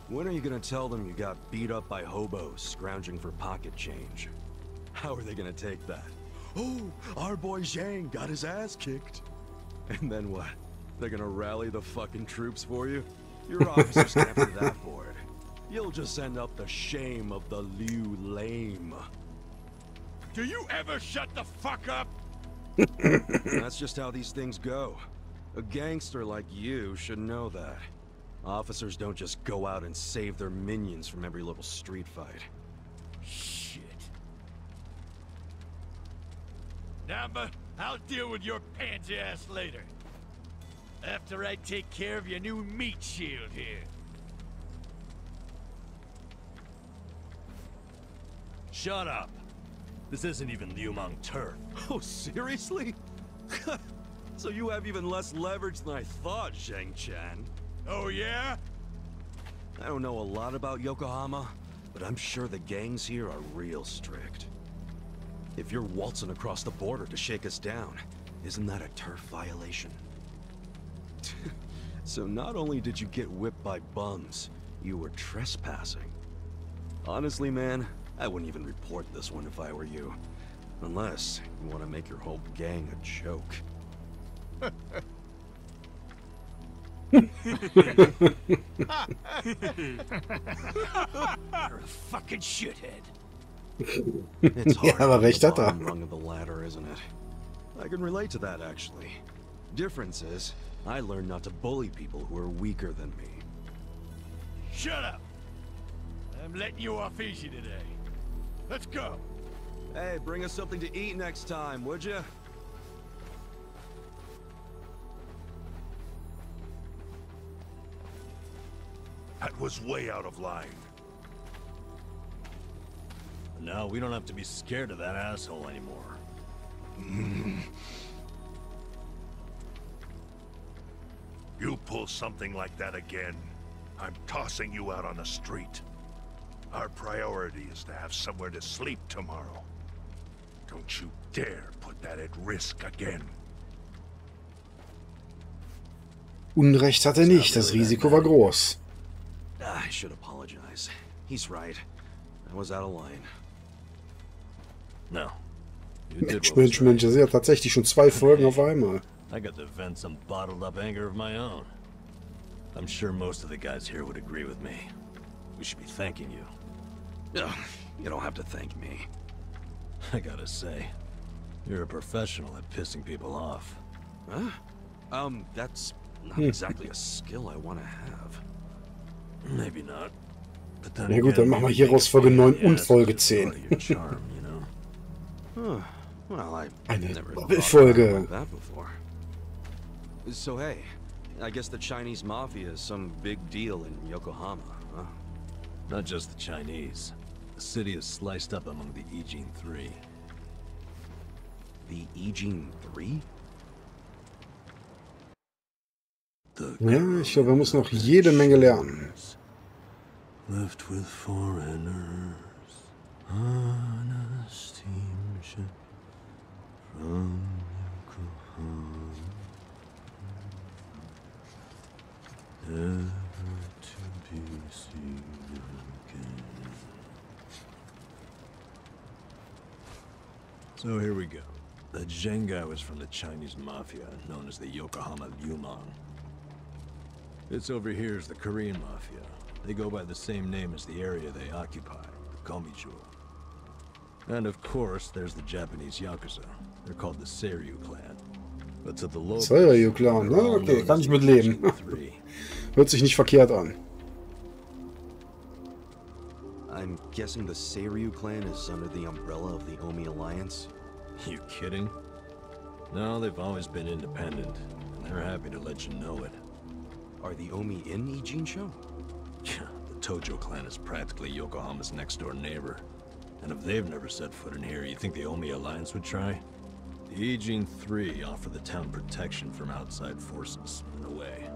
When are you gonna tell them you got beat up by hobos scrounging for pocket change? How are they gonna take that? Oh, our boy Zhang got his ass kicked. And then what? They're gonna rally the fucking troops for you? Your officers can't be that *laughs* bored. You'll just end up the shame of the Liu lame. Do you ever shut the fuck up? That's just how these things go. A gangster like you should know that. Officers don't just go out and save their minions from every little street fight. Shit. Nanba, I'll deal with your pansy ass later. After I take care of your new meat shield here. Shut up. This isn't even Liumang turf. Oh, seriously? *laughs* so you have even less leverage than I thought, Zhang Chan. Oh yeah? I don't know a lot about Yokohama, but I'm sure the gangs here are real strict. If you're waltzing across the border to shake us down, isn't that a turf violation? *laughs* so not only did you get whipped by bums, you were trespassing. Honestly, man, I wouldn't even report this one if I were you. Unless you want to make your whole gang a joke. You're a fucking shithead. It's *laughs* hard Ja, aber to be recht the hat er. rung of the ladder, isn't it? I can relate to that, actually. Difference is, I learned not to bully people who are weaker than me. Shut up. I'm letting you off easy today. Let's go. Hey, bring us something to eat next time, would you? That was way out of line. Now we don't have to be scared of that asshole anymore. *laughs* You pull something like that again, I'm tossing you out on the street. Our priority is to have somewhere to sleep tomorrow. Don't you dare put that at risk again. Unrecht hat er nicht, das Risiko war groß. Ah, I should apologize. He's right. I was out of line. No. You did Mensch, what was Mensch, Mensch, das sind ja tatsächlich schon zwei Folgen auf einmal. I got to vent some bottled up anger of my own. I'm sure most of the guys here would agree with me. We should be thanking you. Ugh, you don't have to thank me. *laughs* I gotta say, you're a professional at pissing people off. Huh? Um, that's not exactly a skill I want to have. Maybe not. But then Na gut, dann machen wir maybe hier raus Folge pain 9 und Folge is 10. of your charm, you know? Huh. Well, I Eine never thought Doppelfolge. about it like that before. So hey, I guess the Chinese mafia is some big deal in Yokohama, huh? Not just the Chinese. The city is sliced up among the Ijin Three. The Ijin 3? The Ja, ich glaube, er muss noch jede Menge lernen. Left with foreigners on a steamship from Yokohama. Never to be seen again. So here we go. The Zhang guy was from the Chinese mafia, known as the Yokohama Liumang. This over here is the Korean mafia, They go by the same name as the area they occupy, the Geomijul. And of course, there's the Japanese Yakuza. They're called the Seiryu clan. But to the locals, Seiryu Clan, they're ne? all Okay, kann ich the mit leben. Ijin Hört sich nicht verkehrt an. I'm guessing the Seiryu clan is under the umbrella of the Omi Alliance? You kidding? No, they've always been independent, and they're happy to let you know it. Are the Omi in Ijincho? the Tojo clan is practically Yokohama's next-door neighbor. And if they've never set foot in here, you think the Omi Alliance would try? The Ijin Three offer the town protection from outside forces, in a way.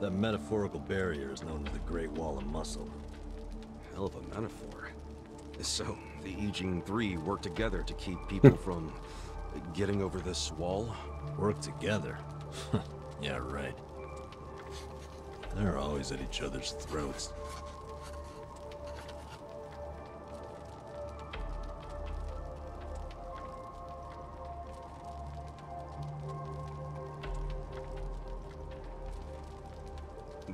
That metaphorical barrier is known as the Great Wall of Muscle. Hell of a metaphor. So, the Ijin Three work together to keep people *laughs* from getting over this wall? Work together? *laughs* yeah, right. They're always at each other's throats.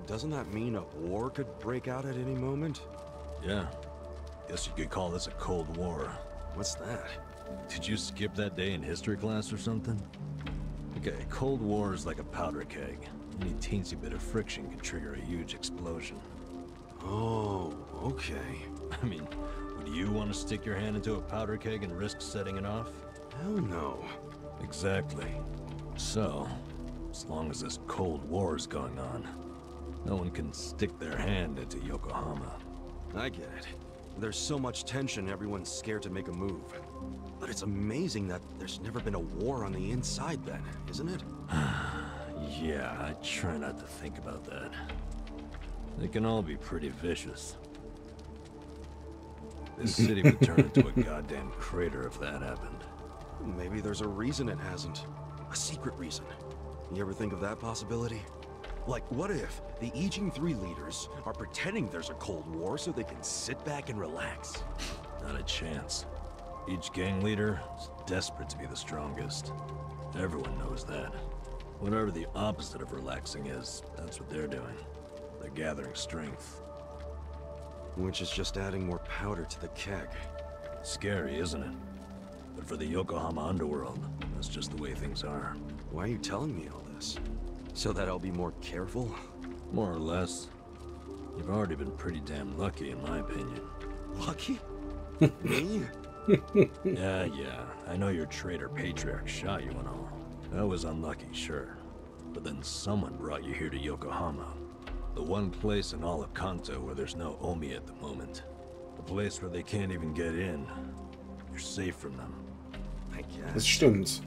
Doesn't that mean a war could break out at any moment? Yeah. Guess you could call this a Cold War. What's that? Did you skip that day in history class or something? Okay, Cold War is like a powder keg. Any teensy bit of friction can trigger a huge explosion. Oh, okay. *laughs* I mean, would you want to stick your hand into a powder keg and risk setting it off? Hell no. Exactly. So, as long as this Cold War is going on, no one can stick their hand into Yokohama. I get it. There's so much tension, everyone's scared to make a move. But it's amazing that there's never been a war on the inside then, isn't it? *sighs* *sighs* *sighs* Yeah, I try not to think about that. They can all be pretty vicious. This *laughs* city would turn into a goddamn crater if that happened. Maybe there's a reason it hasn't. A secret reason. You ever think of that possibility? Like, what if the Ijin 3 leaders are pretending there's a Cold War so they can sit back and relax? Not a chance. Each gang leader is desperate to be the strongest. Everyone knows that. Whatever the opposite of relaxing is, that's what they're doing. They're gathering strength. Which is just adding more powder to the keg. Scary, isn't it? But for the Yokohama underworld, that's just the way things are. Why are you telling me all this? So that I'll be more careful? More or less. You've already been pretty damn lucky, in my opinion. Lucky? *laughs* me? Yeah, yeah. I know your traitor patriarch shot you and all. That was unlucky, sure. But then someone brought you here to Yokohama. The one place in all of Kanto where there's no Omi at the moment. The place where they can't even get in. You're safe from them. I Das guess. stimmt.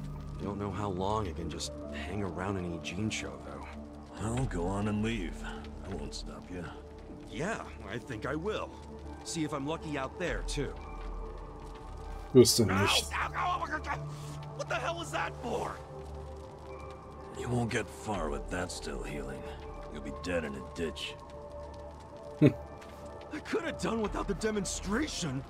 Don't know how long I can just hang around an Ijincho, though. Well, go on and leave. I won't stop you. Yeah, I think I will. See if I'm lucky out there, too. Wirst du nicht. What the hell was that for? You won't get far with that still healing. You'll be dead in a ditch. Hmm. I could have done without the demonstration.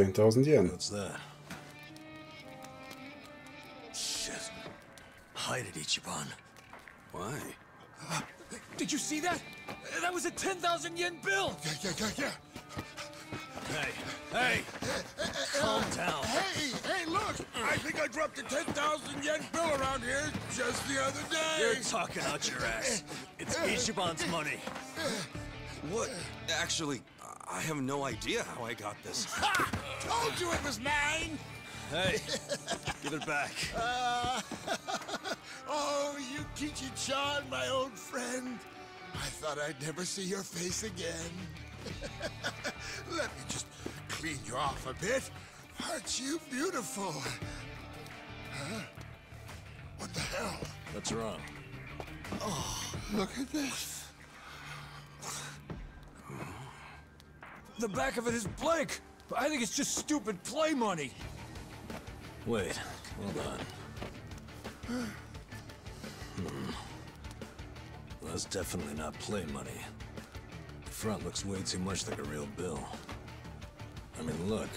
Zehntausend Yen. What's that? Shit. Hide it, Ichiban. Why? Did you see that? That was a 10,000 yen bill! Yeah, yeah, yeah, yeah. Hey, hey! Calm down. Hey, hey, look! I think I dropped a 10,000 yen bill around here just the other day. You're talking out your ass. It's Ichiban's money. What? Actually, I have no idea how I got this. Told you it was mine! Hey, give it back. *laughs* Uh, *laughs* oh, you Kichi-chan, my old friend. I thought I'd never see your face again. *laughs* Let me just clean you off a bit. Aren't you beautiful? Huh? What the hell? What's wrong? Oh, look at this. The back of it is blank. I think it's just stupid play money. Wait, hold on. Hmm. Well, that's definitely not play money. The front looks way too much like a real bill. I mean, look.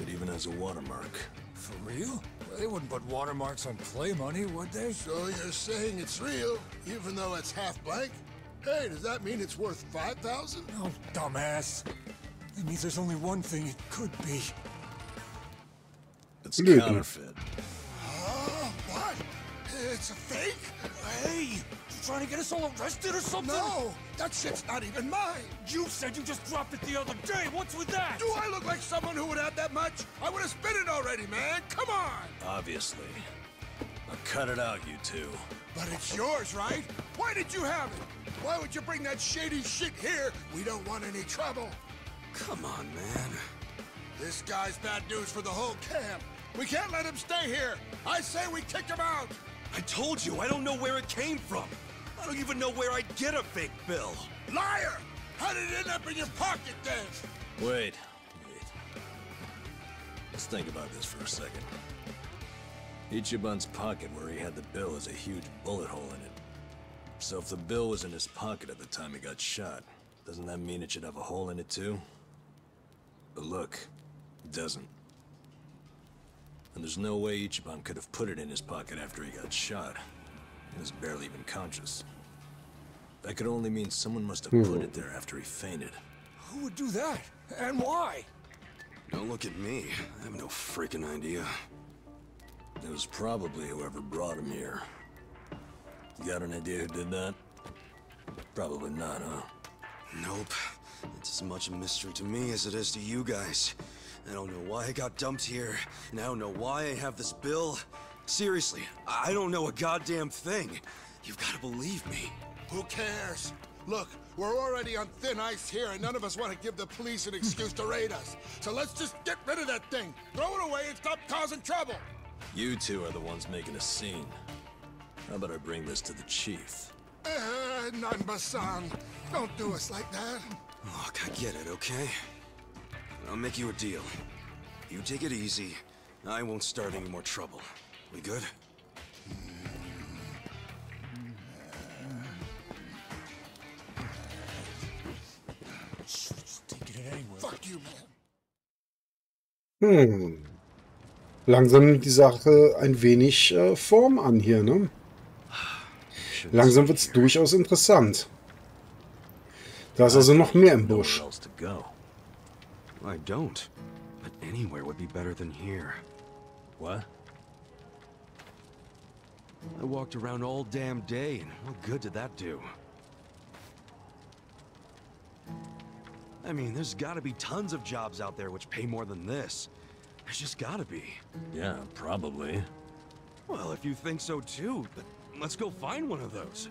It even has a watermark. For real? Well, they wouldn't put watermarks on play money, would they? So you're saying it's real, even though it's half blank? Hey, does that mean it's worth 5000 Oh, dumbass. It means there's only one thing it could be. It's Lügen. counterfeit. Oh, what? It's a fake? Hey, you trying to get us all arrested or something? No, that shit's not even mine. You said you just dropped it the other day. What's with that? Do I look like someone who would have that much? I would have spent it already, man. Come on. Obviously. Now cut it out, you two. But it's yours, right? Why did you have it? Why would you bring that shady shit here? We don't want any trouble. Come on, man. This guy's bad news for the whole camp. We can't let him stay here. I say we kick him out. I told you, I don't know where it came from. I don't even know where I'd get a fake bill. Liar! How did it end up in your pocket then? Wait. Wait. Let's think about this for a second. Ichiban's pocket where he had the bill has a huge bullet hole in it. So if the bill was in his pocket at the time he got shot, doesn't that mean it should have a hole in it too? But look, it doesn't. And there's no way Ichiban could have put it in his pocket after he got shot. He was barely even conscious. That could only mean someone must have put it there after he fainted. Who would do that? And why? Don't look at me. I have no freaking idea. It was probably whoever brought him here. You got an idea who did that? Probably not, huh? Nope. It's as much a mystery to me as it is to you guys. I don't know why I got dumped here, and I don't know why I have this bill. Seriously, I I don't know a goddamn thing. You've got to believe me. Who cares? Look, we're already on thin ice here, and none of us want to give the police an excuse to raid us. So let's just get rid of that thing, throw it away, and stop causing trouble. You two are the ones making a scene. How about I bring this to the chief? Uh, Nanba-san, don't do us like that. Look, I get it, okay? I'll make you a deal. You take it easy. I won't start any more trouble. We good? Hm. Langsam nimmt die Sache ein wenig äh, Form an hier, ne? Shouldn't Langsam wird es durchaus interessant. Da ist also noch mehr im Busch. Nowhere else to go. I don't. But anywhere would be better than here. What? I walked around all damn day, and what good did that do? I mean, there's gotta be tons of jobs out there which pay more than this. There's just gotta be. Yeah, probably. Well, if you think so too, then let's go find one of those.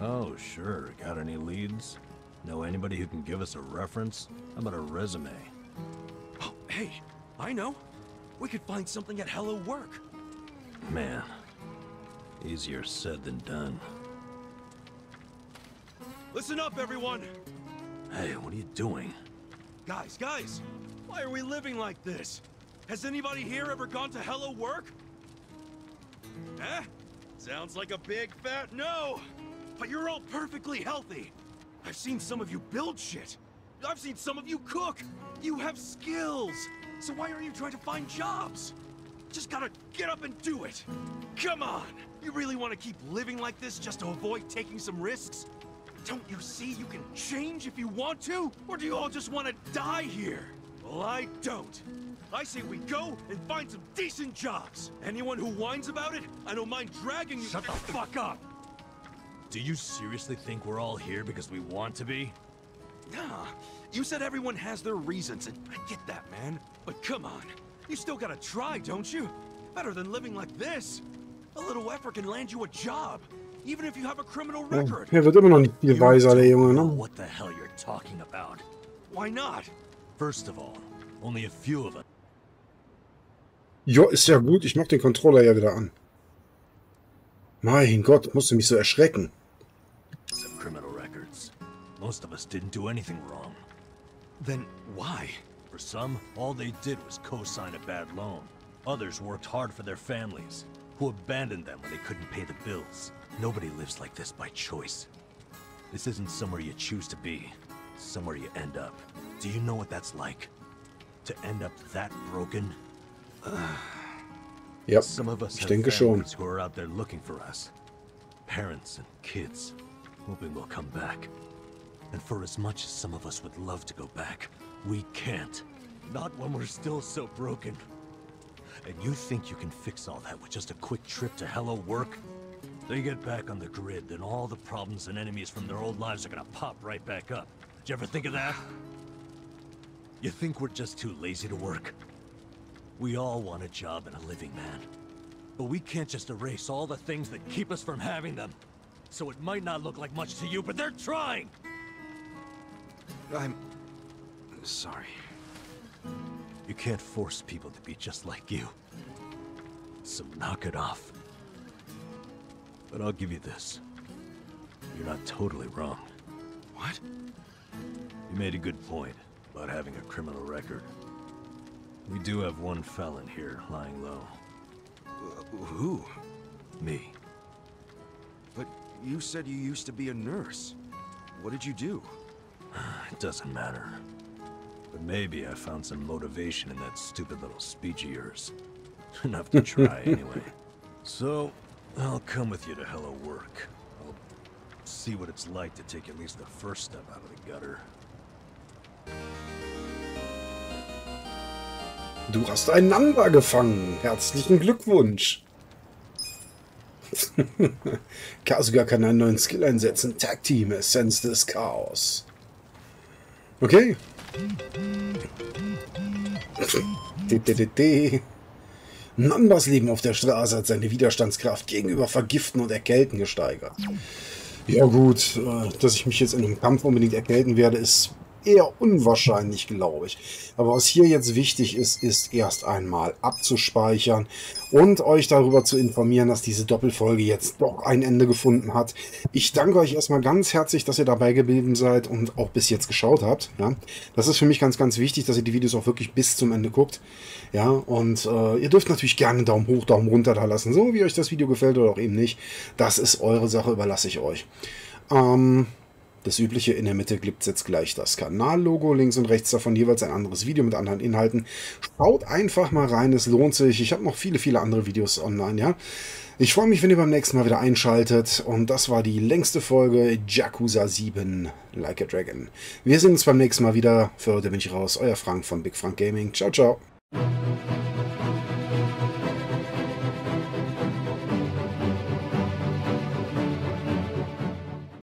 Oh, sure. Got any leads? Know anybody who can give us a reference? How about a resume? Oh, hey, I know. We could find something at Hello Work. Man, easier said than done. Listen up, everyone! Hey, what are you doing? Guys, guys, why are we living like this? Has anybody here ever gone to Hello Work? Eh? Sounds like a big fat no! But you're all perfectly healthy! I've seen some of you build shit! I've seen some of you cook! You have skills! So why aren't you trying to find jobs? Just gotta get up and do it! Come on! You really want to keep living like this just to avoid taking some risks? Don't you see you can change if you want to? Or do you all just want to die here? Well, I don't. I say we go and find some decent jobs. Anyone who whines about it, I don't mind dragging you- Shut the fuck up! Do you seriously think we're all here because we want to be? Nah, you said everyone has their reasons, and I get that, man. But come on, you still gotta try, don't you? Better than living like this. A little effort can land you a job, even if you have a criminal record. er wird immer noch nicht viel You weiser, der Junge, ne? what the hell you're talking about. Why not? First of all, only a few of us. Jo, ist ja gut, ich mach den Controller ja wieder an. Mein Gott, musst du mich so erschrecken. Have criminal records. Most of us didn't do anything wrong. Then why? For some, all they did was co-sign a bad loan. Others worked hard for their families. who abandoned them when they couldn't pay the bills. Nobody lives like this by choice. This isn't somewhere you choose to be. It's somewhere you end up. Do you know what that's like? To end up that broken? *sighs* Yep. Some of us ich have denke schon. who are out there looking for us. Parents and kids, hoping we'll come back. And for as much as some of us would love to go back, we can't. Not when we're still so broken. And you think you can fix all that with just a quick trip to Hello Work? They get back on the grid, then all the problems and enemies from their old lives are gonna pop right back up. Did you ever think of that? You think we're just too lazy to work? We all want a job and a living, man. But we can't just erase all the things that keep us from having them. So it might not look like much to you, but they're trying! I'm... sorry. You can't force people to be just like you. So knock it off. But I'll give you this. You're not totally wrong. What? You made a good point about having a criminal record. We do have one felon here, lying low. Uh, who? Me. But you said you used to be a nurse. What did you do? *sighs* It doesn't matter. But maybe I found some motivation in that stupid little speech of yours. *laughs* Enough to try, anyway. *laughs* So, I'll come with you to Hello Work. I'll see what it's like to take at least the first step out of the gutter. Du hast einen Nanba gefangen. Herzlichen Glückwunsch. Kasuga *laughs* kann einen neuen Skill einsetzen. Tag Team, Essenz des Chaos. Okay. DDDD. Nambas Leben auf der Straße hat seine Widerstandskraft gegenüber Vergiften und Erkälten gesteigert. Ja gut, äh, dass ich mich jetzt in einem Kampf unbedingt erkälten werde, ist eher unwahrscheinlich, glaube ich. Aber was hier jetzt wichtig ist, ist erst einmal abzuspeichern und euch darüber zu informieren, dass diese Doppelfolge jetzt doch ein Ende gefunden hat. Ich danke euch erstmal ganz herzlich, dass ihr dabei geblieben seid und auch bis jetzt geschaut habt. Ja, das ist für mich ganz, ganz wichtig, dass ihr die Videos auch wirklich bis zum Ende guckt. Ja, und äh, ihr dürft natürlich gerne Daumen hoch, Daumen runter da lassen, so wie euch das Video gefällt oder auch eben nicht. Das ist eure Sache, überlasse ich euch. Ähm, das übliche, in der Mitte gibt es jetzt gleich das Kanallogo, links und rechts davon jeweils ein anderes Video mit anderen Inhalten. Schaut einfach mal rein, es lohnt sich. Ich habe noch viele, viele andere Videos online, ja. Ich freue mich, wenn ihr beim nächsten Mal wieder einschaltet. Und das war die längste Folge Yakuza 7 Like a Dragon. Wir sehen uns beim nächsten Mal wieder. Für heute bin ich raus. Euer Frank von Big Frank Gaming. Ciao, ciao.